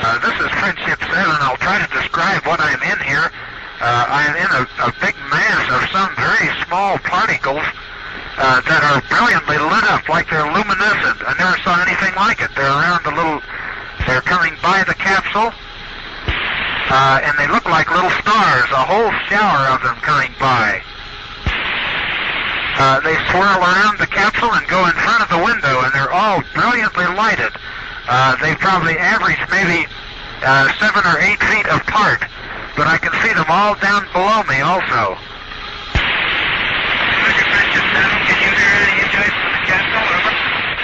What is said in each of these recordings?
Uh, this is Friendship 7. I'll try to describe what I'm in here. Uh, I'm in a, a big mass of some very small particles uh, that are brilliantly lit up like they're luminescent. I never saw anything like it. They're around the little, they're coming by the capsule, uh, and they look like little stars, a whole shower of them coming by. Uh, they swirl around the capsule and go in front of the window, and they're all brilliantly lighted. Uh, they probably average maybe uh, seven or eight feet apart, but I can see them all down below me also.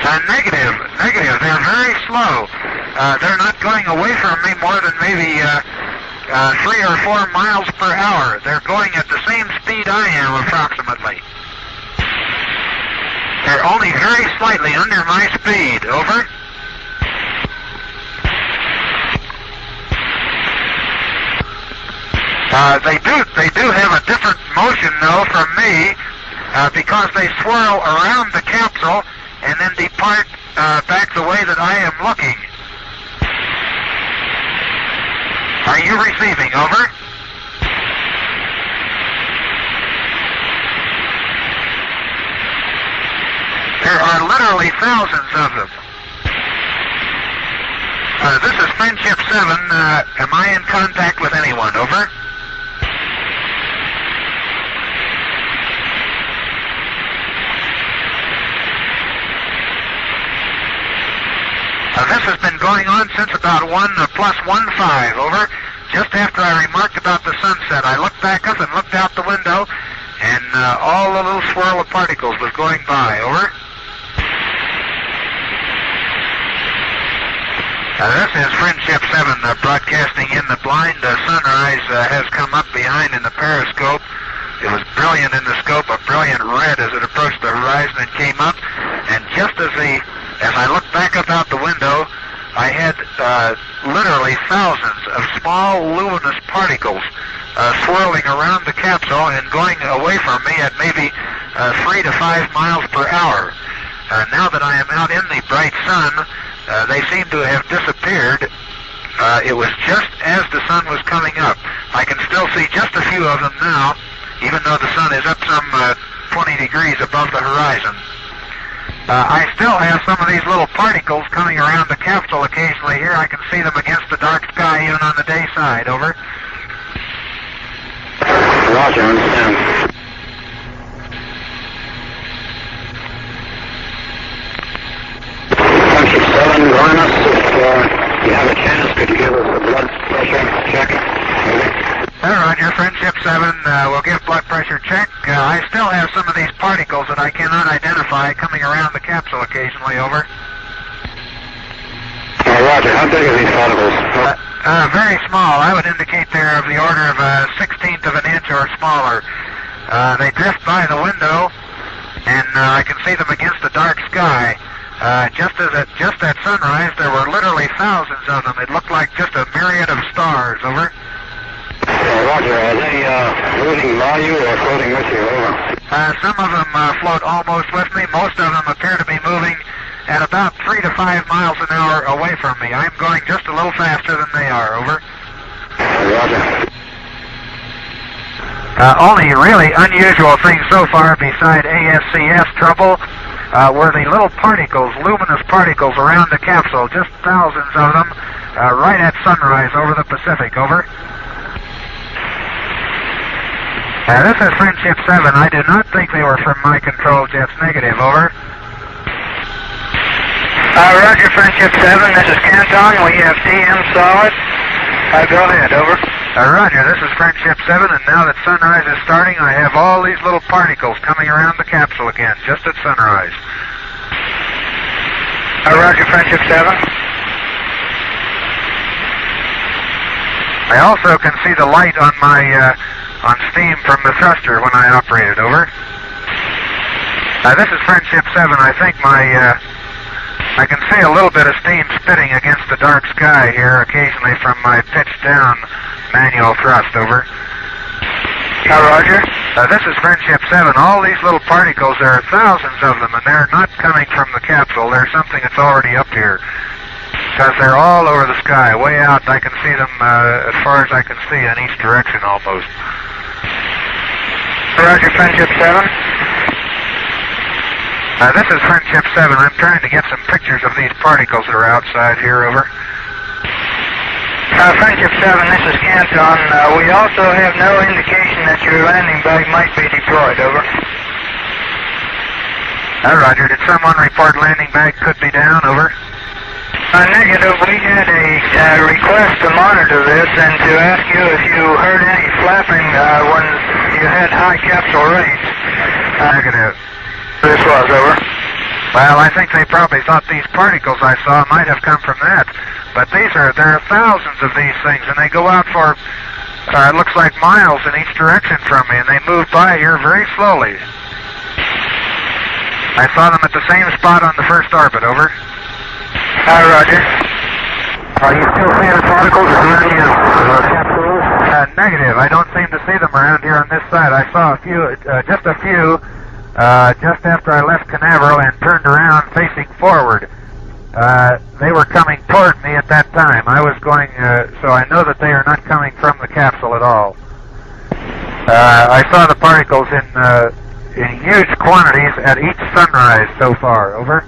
Uh, negative, negative. They're very slow. Uh, they're not going away from me more than maybe uh, uh, three or four miles per hour. They're going at the same speed I am, approximately. They're only very slightly under my speed. Over. Uh, they do they do have a different motion though from me uh, because they swirl around the capsule and then depart uh, back the way that I am looking. Are you receiving? Over. There are literally thousands of them. Uh, this is Friendship 7. Uh, am I in contact with anyone? Over. This has been going on since about 1 uh, plus 1 5, over. Just after I remarked about the sunset, I looked back up and looked out the window, and uh, all the little swirl of particles was going by, over. Uh, this is Friendship 7 uh, broadcasting in the blind. Uh, sunrise uh, has come up behind in the periscope. It was brilliant in the scope, a brilliant red as it approached the horizon and came up. And just as the as I looked back up out the window, I had uh, literally thousands of small luminous particles uh, swirling around the capsule and going away from me at maybe uh, three to five miles per hour. Uh, now that I am out in the bright sun, uh, they seem to have disappeared. Uh, it was just as the sun was coming up. I can still see just a few of them now, even though the sun is up some uh, 20 degrees above the horizon. Uh, I still have some of these little particles coming around the capsule occasionally here. I can see them against the dark sky even on the day side. Over. Roger, understand. Friendship 7, join us. If uh, you have a chance, could you give us a blood pressure check? Uh, Roger, Friendship 7 uh, will give blood pressure check. Uh, I still have some of these particles that I cannot identify coming around the capsule occasionally. Over. Uh, Roger, how big are these particles? Uh, uh, very small. I would indicate they're of the order of a sixteenth of an inch or smaller. Uh, they drift by the window, and uh, I can see them against the dark sky. Uh, just as at just at sunrise, there were literally thousands of them. It looked like just a myriad of stars. Over. Roger, are they uh, by you or floating with you? Over. Uh, some of them uh, float almost with me. Most of them appear to be moving at about three to five miles an hour away from me. I'm going just a little faster than they are. Over. Uh, Roger. Uh, only really unusual thing so far beside ASCS trouble uh, were the little particles, luminous particles around the capsule, just thousands of them, uh, right at sunrise over the Pacific. Over. Uh, this is Friendship 7. I do not think they were from my control jets. Negative. Over. Uh, Roger, Friendship 7. This is Canton. We have TM solid. Uh, go ahead. Over. Uh, Roger, this is Friendship 7, and now that sunrise is starting, I have all these little particles coming around the capsule again, just at sunrise. Uh, Roger, Friendship 7. I also can see the light on my uh, on steam from the thruster when I operate it. Over. Uh, this is Friendship 7. I think my uh, I can see a little bit of steam spitting against the dark sky here occasionally from my pitched down manual thrust. Over. Uh, Roger. Uh, this is Friendship 7. All these little particles, there are thousands of them, and they're not coming from the capsule. They're something that's already up here. because they're all over the sky. Way out, I can see them uh, as far as I can see in each direction almost. Roger, Friendship 7. Uh, this is Friendship 7. I'm trying to get some pictures of these particles that are outside here, over. Uh, Friendship 7, this is Canton. Uh, we also have no indication that your landing bag might be deployed, over. Uh, roger. Did someone report landing bag could be down, over? Uh, negative. We had a uh, request to monitor this and to ask you if you heard any flapping uh, when you had high capsule rates. Negative. This was, over. Well, I think they probably thought these particles I saw might have come from that. But these are, there are thousands of these things, and they go out for, uh, it looks like miles in each direction from me, and they move by here very slowly. I saw them at the same spot on the first orbit, over. Hi, Roger. Are you still seeing the particles around you? Uh, negative. I don't seem to see them around here on this side. I saw a few, uh, just a few, uh, just after I left Canaveral and turned around facing forward. Uh, they were coming toward me at that time. I was going, uh, so I know that they are not coming from the capsule at all. Uh, I saw the particles in, uh, in huge quantities at each sunrise so far. Over.